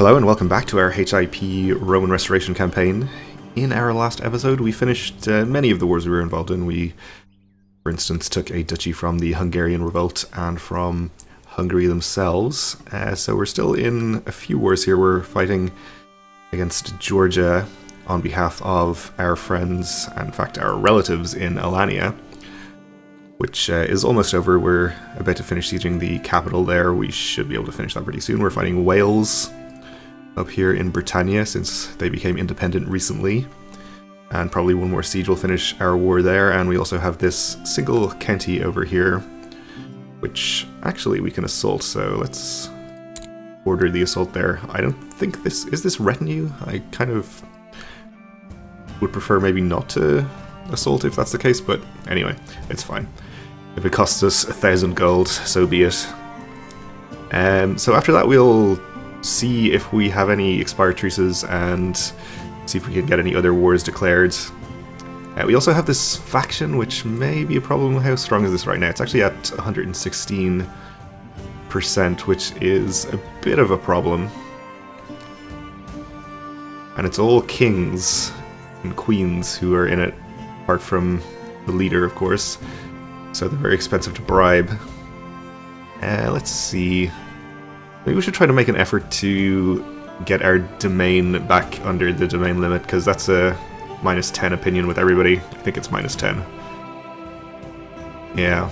Hello and welcome back to our HIP Roman Restoration campaign. In our last episode, we finished uh, many of the wars we were involved in. We, for instance, took a duchy from the Hungarian Revolt and from Hungary themselves. Uh, so we're still in a few wars here. We're fighting against Georgia on behalf of our friends, and in fact our relatives in Alania, which uh, is almost over. We're about to finish sieging the capital there. We should be able to finish that pretty soon. We're fighting Wales up here in Britannia since they became independent recently. And probably one more siege will finish our war there. And we also have this single county over here, which actually we can assault. So let's order the assault there. I don't think this... Is this retinue? I kind of would prefer maybe not to assault if that's the case, but anyway, it's fine. If it costs us a thousand gold, so be it. Um, so after that we'll see if we have any expired truces and see if we can get any other wars declared. Uh, we also have this faction, which may be a problem. How strong is this right now? It's actually at 116%, which is a bit of a problem. And it's all kings and queens who are in it, apart from the leader, of course. So they're very expensive to bribe. Uh, let's see. Maybe we should try to make an effort to get our domain back under the domain limit, because that's a minus 10 opinion with everybody. I think it's minus 10. Yeah.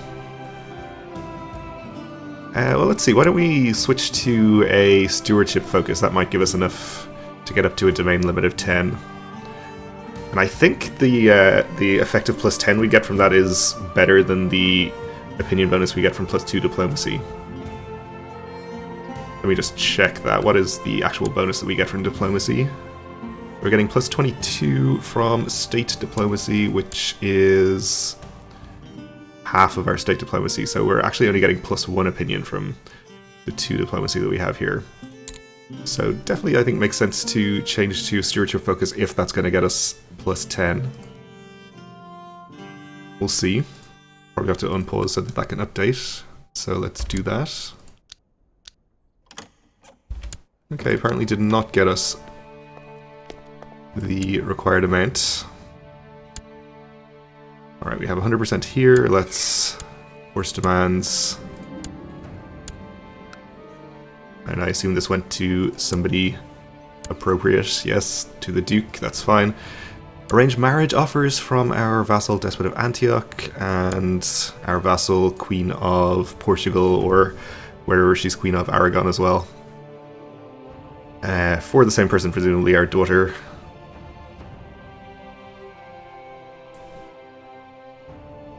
Uh, well, let's see. Why don't we switch to a stewardship focus? That might give us enough to get up to a domain limit of 10. And I think the uh, the effective plus 10 we get from that is better than the opinion bonus we get from plus 2 diplomacy. Let me just check that. What is the actual bonus that we get from diplomacy? We're getting plus 22 from state diplomacy, which is half of our state diplomacy, so we're actually only getting plus 1 opinion from the 2 diplomacy that we have here. So definitely I think makes sense to change to stewardship focus if that's going to get us plus 10. We'll see. Probably have to unpause so that that can update. So let's do that. Okay, apparently did not get us the required amount. Alright, we have 100% here. Let's force demands. And I assume this went to somebody appropriate. Yes, to the Duke, that's fine. Arrange marriage offers from our vassal Despot of Antioch and our vassal Queen of Portugal, or wherever she's Queen of Aragon as well. Uh, for the same person, presumably our daughter.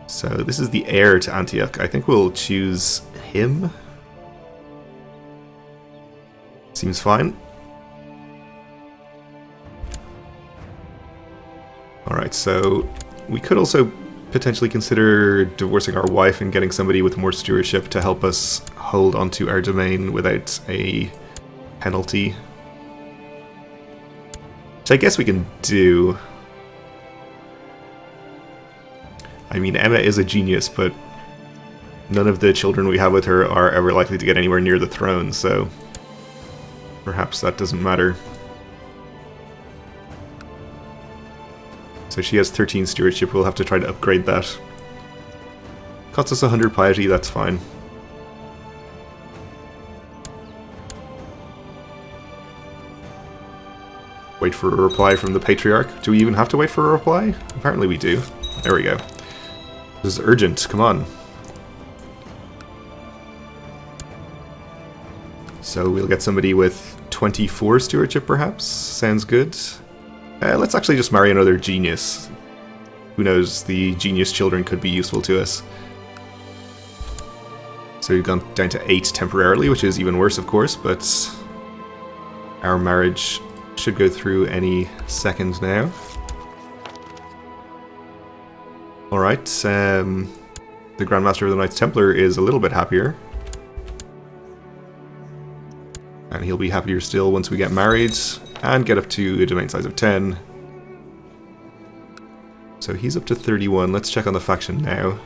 So this is the heir to Antioch. I think we'll choose him. Seems fine. Alright, so we could also potentially consider divorcing our wife and getting somebody with more stewardship to help us hold onto our domain without a penalty. Which I guess we can do. I mean, Emma is a genius, but none of the children we have with her are ever likely to get anywhere near the throne, so perhaps that doesn't matter. So she has 13 stewardship, we'll have to try to upgrade that. Costs us 100 piety, that's fine. Wait for a reply from the Patriarch. Do we even have to wait for a reply? Apparently we do. There we go. This is urgent, come on. So we'll get somebody with 24 stewardship perhaps? Sounds good. Uh, let's actually just marry another genius. Who knows, the genius children could be useful to us. So we've gone down to 8 temporarily, which is even worse of course, but our marriage should go through any second now. Alright, um, the Grandmaster of the Knights Templar is a little bit happier. And he'll be happier still once we get married and get up to a domain size of 10. So he's up to 31. Let's check on the faction now.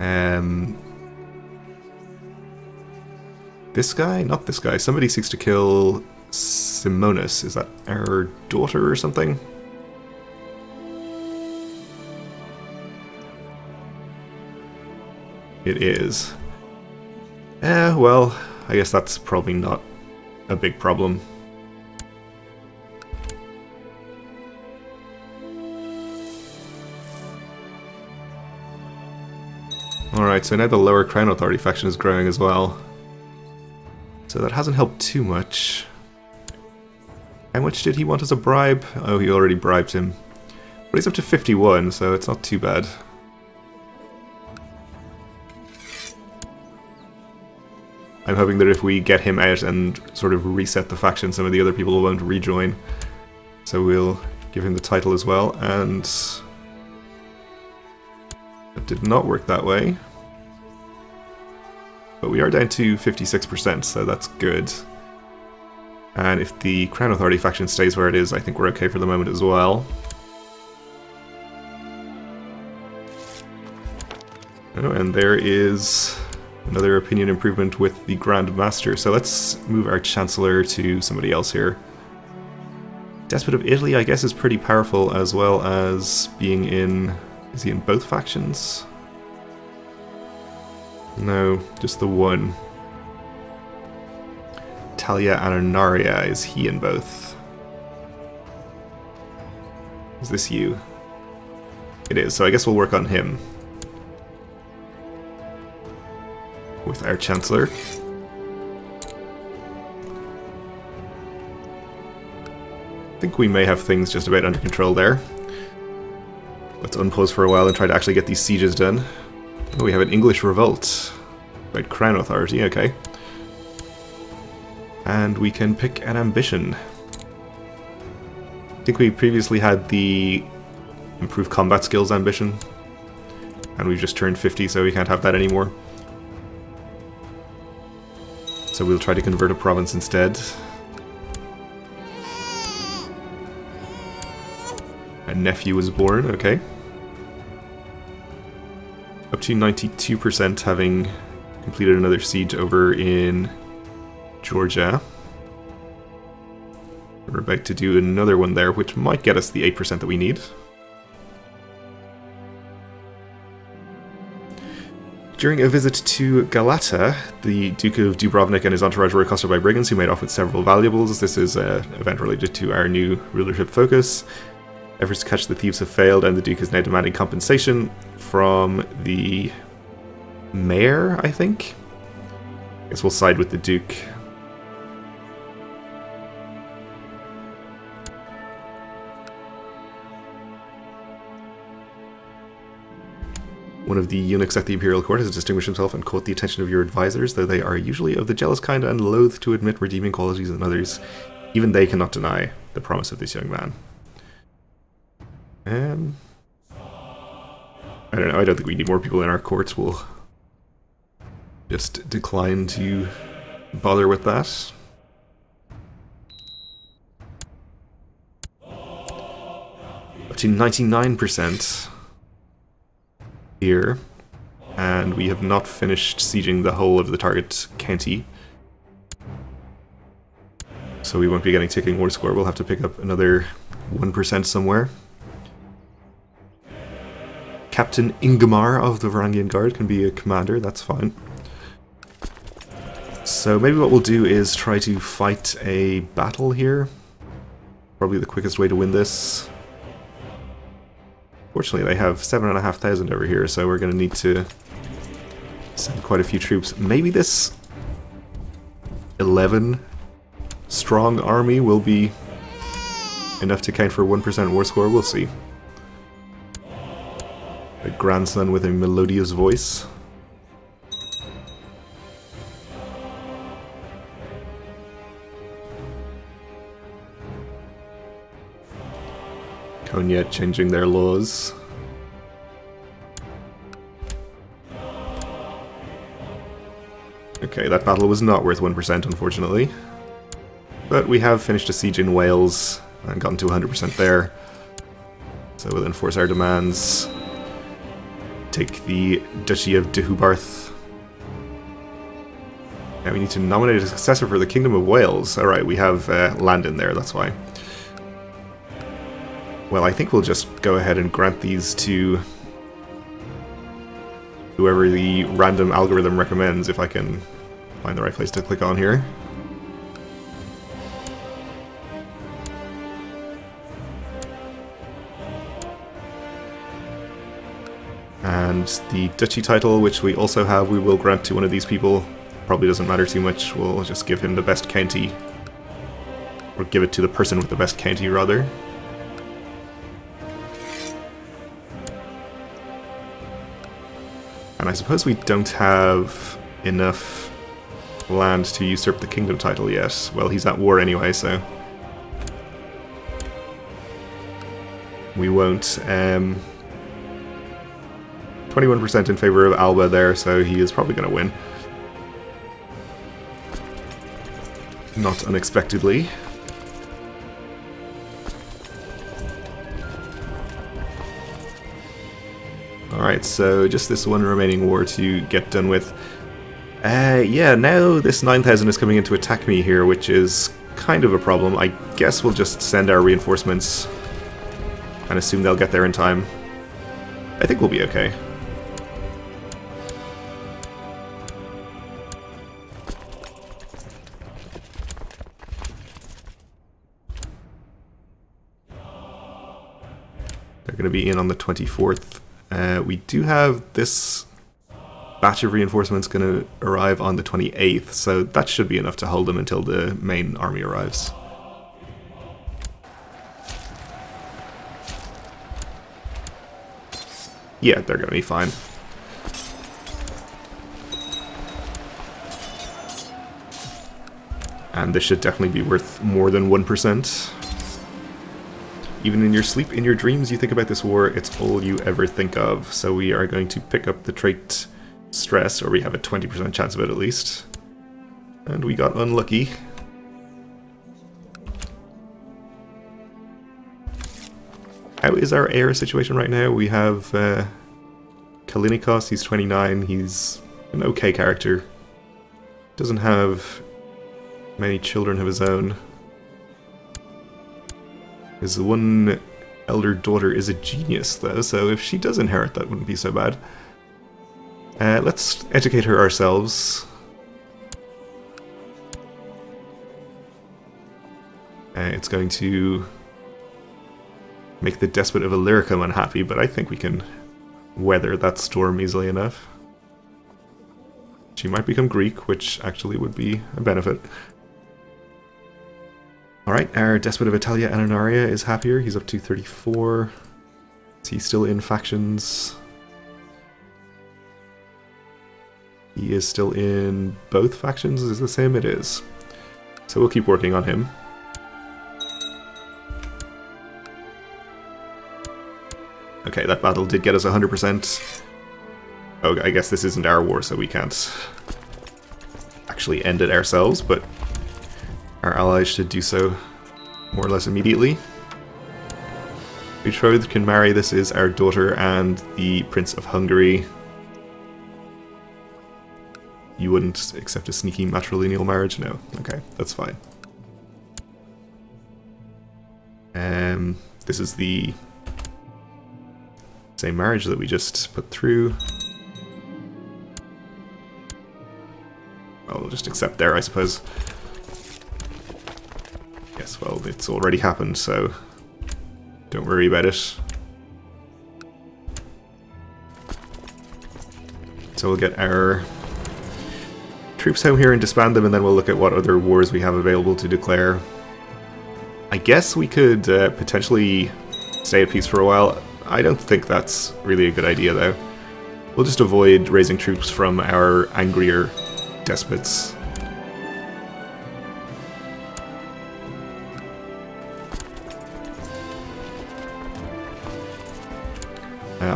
Um, This guy? Not this guy. Somebody seeks to kill Simonis. Is that our daughter or something? It is. Eh, well, I guess that's probably not a big problem. Alright, so now the lower Crown Authority faction is growing as well. So that hasn't helped too much. How much did he want as a bribe? Oh, he already bribed him. But he's up to 51, so it's not too bad. I'm hoping that if we get him out and sort of reset the faction, some of the other people won't rejoin. So we'll give him the title as well, and... It did not work that way. But we are down to 56%, so that's good. And if the Crown Authority faction stays where it is, I think we're okay for the moment as well. Oh, and there is another opinion improvement with the Grand Master. So let's move our Chancellor to somebody else here. Despot of Italy, I guess, is pretty powerful as well as being in... Is he in both factions? No, just the one. Talia Annonaria, is he in both? Is this you? It is, so I guess we'll work on him. With our Chancellor. I think we may have things just about under control there. Let's unpause for a while and try to actually get these sieges done. Oh, we have an English revolt. Right, Crown Authority, okay. And we can pick an ambition. I think we previously had the improved combat skills ambition. And we've just turned 50, so we can't have that anymore. So we'll try to convert a province instead. A nephew was born, okay. Up to 92% having completed another siege over in Georgia. We're about to do another one there, which might get us the 8% that we need. During a visit to Galata, the Duke of Dubrovnik and his entourage were accosted by brigands who made off with several valuables. This is an event related to our new rulership focus. Efforts to catch the thieves have failed, and the Duke is now demanding compensation from the mayor, I think? I guess we'll side with the Duke. One of the eunuchs at the Imperial Court has distinguished himself and caught the attention of your advisors, though they are usually of the jealous kind and loath to admit redeeming qualities in others. Even they cannot deny the promise of this young man. Um, I don't know. I don't think we need more people in our courts. We'll just decline to bother with that. Up to 99% here. And we have not finished sieging the whole of the target county. So we won't be getting ticking war score. We'll have to pick up another 1% somewhere. Captain Ingemar of the Varangian Guard can be a commander, that's fine. So maybe what we'll do is try to fight a battle here. Probably the quickest way to win this. Fortunately, they have 7,500 over here, so we're going to need to send quite a few troops. Maybe this 11 strong army will be enough to count for 1% war score, we'll see grandson with a melodious voice. Konya changing their laws. Okay, that battle was not worth 1% unfortunately. But we have finished a siege in Wales and gotten to 100% there. So we'll enforce our demands take the Duchy of Deheubarth. Now we need to nominate a successor for the Kingdom of Wales. Alright, we have uh, land in there, that's why. Well, I think we'll just go ahead and grant these to whoever the random algorithm recommends, if I can find the right place to click on here. And the duchy title, which we also have, we will grant to one of these people. Probably doesn't matter too much, we'll just give him the best county. Or give it to the person with the best county, rather. And I suppose we don't have enough land to usurp the kingdom title yet. Well, he's at war anyway, so... We won't. Um, 21% in favor of Alba there, so he is probably going to win. Not unexpectedly. Alright, so just this one remaining war to get done with. Uh, yeah, now this 9000 is coming in to attack me here, which is kind of a problem. I guess we'll just send our reinforcements and assume they'll get there in time. I think we'll be okay. Be in on the 24th. Uh, we do have this batch of reinforcements going to arrive on the 28th, so that should be enough to hold them until the main army arrives. Yeah, they're going to be fine. And this should definitely be worth more than 1%. Even in your sleep, in your dreams, you think about this war, it's all you ever think of. So we are going to pick up the trait stress, or we have a 20% chance of it at least. And we got unlucky. How is our heir situation right now? We have uh, Kalinikos, he's 29, he's an okay character. Doesn't have many children of his own. His one elder daughter is a genius, though, so if she does inherit, that wouldn't be so bad. Uh, let's educate her ourselves. Uh, it's going to make the despot of Illyricum unhappy, but I think we can weather that storm easily enough. She might become Greek, which actually would be a benefit. Alright, our Despot of Italia Annonaria is happier. He's up to 34. Is he still in factions? He is still in both factions. Is the same? It is. So we'll keep working on him. Okay, that battle did get us 100%. Oh, I guess this isn't our war, so we can't actually end it ourselves, but our allies should do so more or less immediately. Betrothed can marry, this is our daughter and the Prince of Hungary. You wouldn't accept a sneaky matrilineal marriage? No. Okay, that's fine. Um, this is the same marriage that we just put through. I'll just accept there, I suppose. Well, it's already happened, so don't worry about it. So we'll get our troops home here and disband them, and then we'll look at what other wars we have available to declare. I guess we could uh, potentially stay at peace for a while. I don't think that's really a good idea, though. We'll just avoid raising troops from our angrier despots.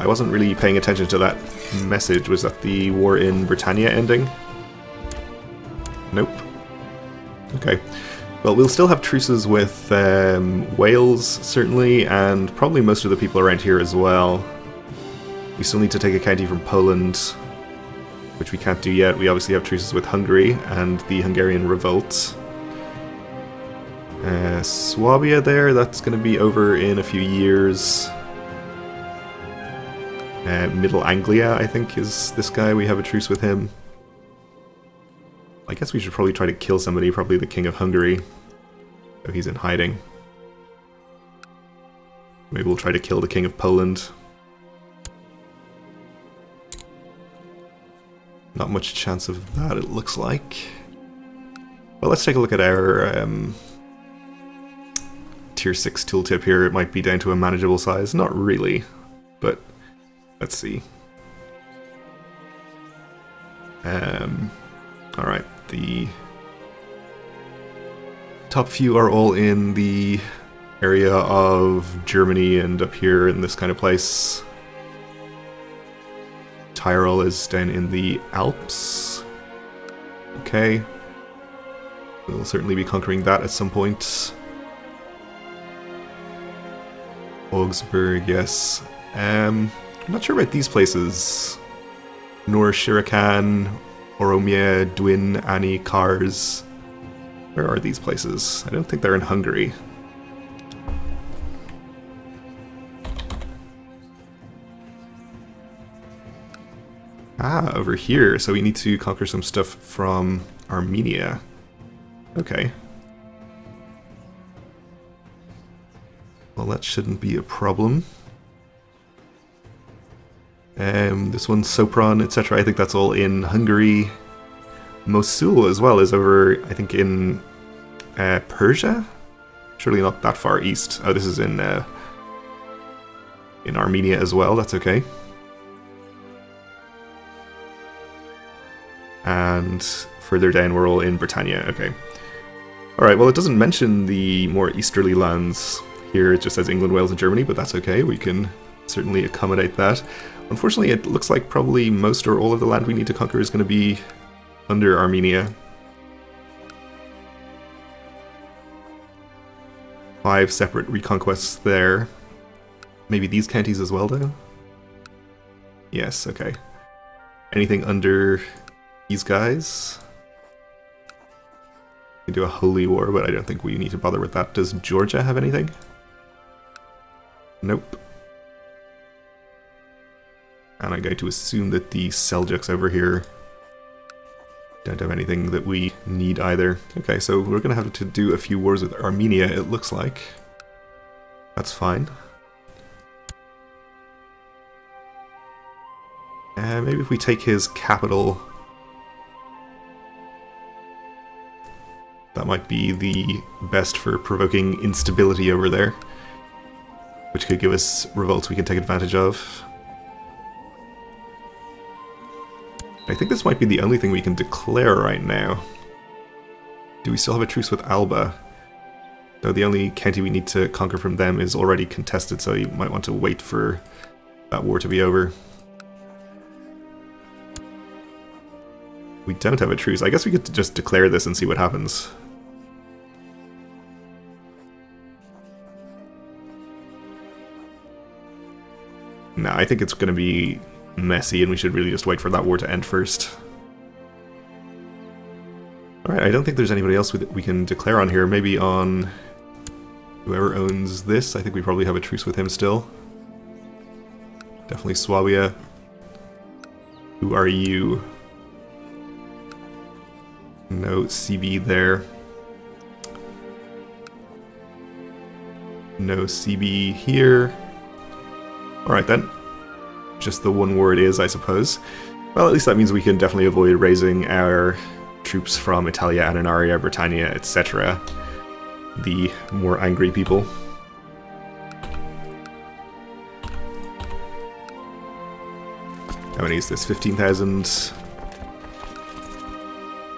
I wasn't really paying attention to that message. Was that the war in Britannia ending? Nope. Okay. Well, we'll still have truces with um, Wales, certainly, and probably most of the people around here as well. We still need to take a county from Poland. which we can't do yet. We obviously have truces with Hungary and the Hungarian Revolt. Uh, Swabia there, that's going to be over in a few years. Uh, Middle Anglia, I think, is this guy. We have a truce with him. I guess we should probably try to kill somebody, probably the King of Hungary. Oh, he's in hiding. Maybe we'll try to kill the King of Poland. Not much chance of that, it looks like. Well, let's take a look at our um, tier 6 tooltip here. It might be down to a manageable size. Not really, let's see. Um, Alright, the top few are all in the area of Germany and up here in this kind of place. Tyrol is down in the Alps. Okay. We'll certainly be conquering that at some point. Augsburg, yes. Um, I'm not sure about these places. Nor Shirakan, Oromia, Dwin, Ani, Kars. Where are these places? I don't think they're in Hungary. Ah, over here. So we need to conquer some stuff from Armenia. Okay. Well, that shouldn't be a problem. Um, this one's Sopron, etc. I think that's all in Hungary. Mosul as well is over, I think, in uh, Persia? Surely not that far east. Oh, this is in uh, in Armenia as well. That's okay. And further down, we're all in Britannia. Okay. Alright, well, it doesn't mention the more easterly lands here. It just says England, Wales, and Germany, but that's okay. We can certainly accommodate that. Unfortunately, it looks like probably most or all of the land we need to conquer is going to be under Armenia. Five separate reconquests there. Maybe these counties as well, though? Yes, okay. Anything under these guys? We do a holy war, but I don't think we need to bother with that. Does Georgia have anything? Nope. And I'm going to assume that the Seljuks over here don't have anything that we need either. Okay, so we're going to have to do a few wars with Armenia, it looks like. That's fine. And maybe if we take his capital... That might be the best for provoking instability over there. Which could give us revolts we can take advantage of. I think this might be the only thing we can declare right now. Do we still have a truce with Alba? Though the only county we need to conquer from them is already contested, so you might want to wait for that war to be over. We don't have a truce. I guess we could just declare this and see what happens. No, I think it's going to be messy and we should really just wait for that war to end first. Alright, I don't think there's anybody else we can declare on here. Maybe on whoever owns this. I think we probably have a truce with him still. Definitely Swabia. Who are you? No CB there. No CB here. Alright then just the one word is, I suppose. Well, at least that means we can definitely avoid raising our troops from Italia, Annonaria, Britannia, etc. The more angry people. How many is this? 15,000?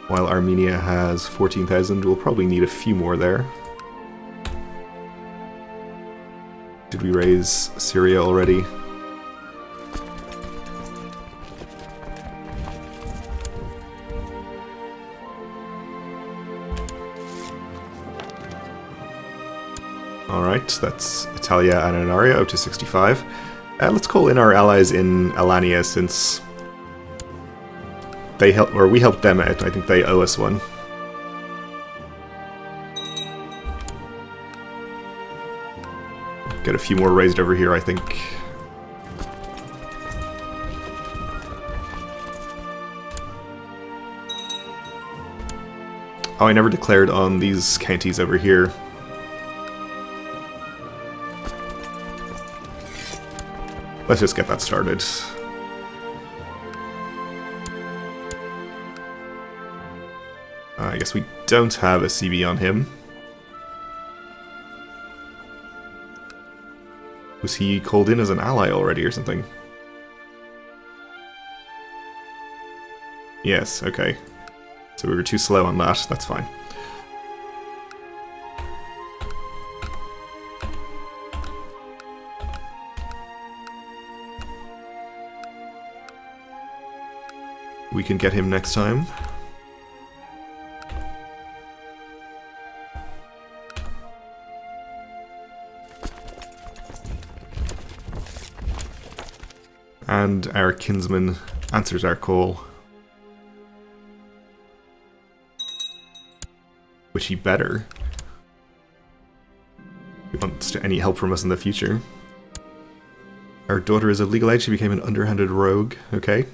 While Armenia has 14,000, we'll probably need a few more there. Did we raise Syria already? That's Italia Annonaria up to 65. Uh, let's call in our allies in Alania since they help or we helped them out. I think they owe us one. Get a few more raised over here, I think. Oh, I never declared on these counties over here. Let's just get that started. Uh, I guess we don't have a CB on him. Was he called in as an ally already or something? Yes, okay. So we were too slow on that, that's fine. We can get him next time. And our kinsman answers our call. Which he better. He wants any help from us in the future. Our daughter is of legal age, she became an underhanded rogue, okay.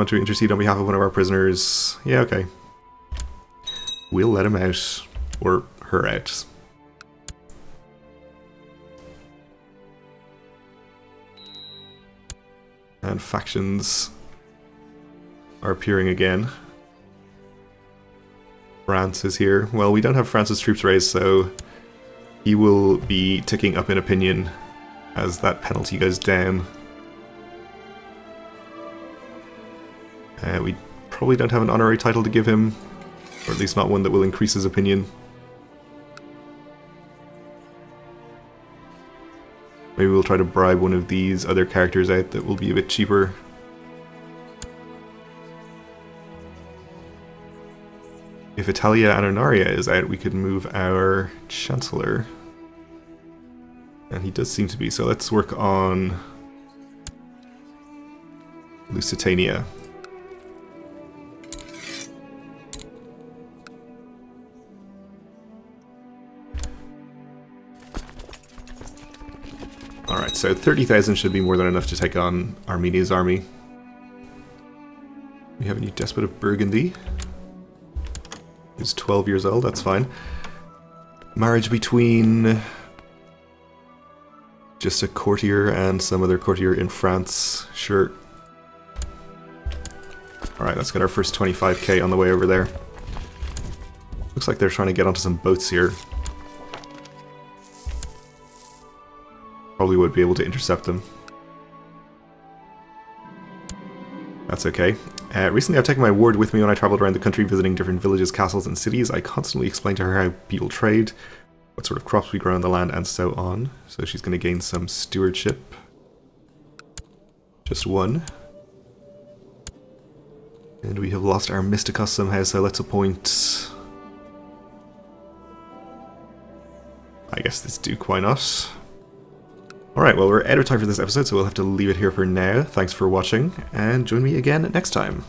Want to intercede on behalf of one of our prisoners? Yeah, okay. We'll let him out. Or her out. And factions are appearing again. France is here. Well, we don't have France's troops raised, so he will be ticking up in opinion as that penalty goes down. Uh, we probably don't have an honorary title to give him, or at least not one that will increase his opinion. Maybe we'll try to bribe one of these other characters out that will be a bit cheaper. If Italia Annonaria is out, we could move our Chancellor. And he does seem to be, so let's work on Lusitania. So 30,000 should be more than enough to take on Armenia's army. We have a new Despot of Burgundy. He's 12 years old, that's fine. Marriage between just a courtier and some other courtier in France, sure. Alright, let's get our first 25k on the way over there. Looks like they're trying to get onto some boats here. Probably would be able to intercept them. That's okay. Uh, recently I've taken my ward with me when I travelled around the country visiting different villages, castles and cities. I constantly explained to her how people trade, what sort of crops we grow on the land, and so on. So she's going to gain some stewardship. Just one. And we have lost our Mysticus somehow, so let's appoint... I guess this Duke, why not? Alright, well we're out of time for this episode, so we'll have to leave it here for now. Thanks for watching, and join me again next time.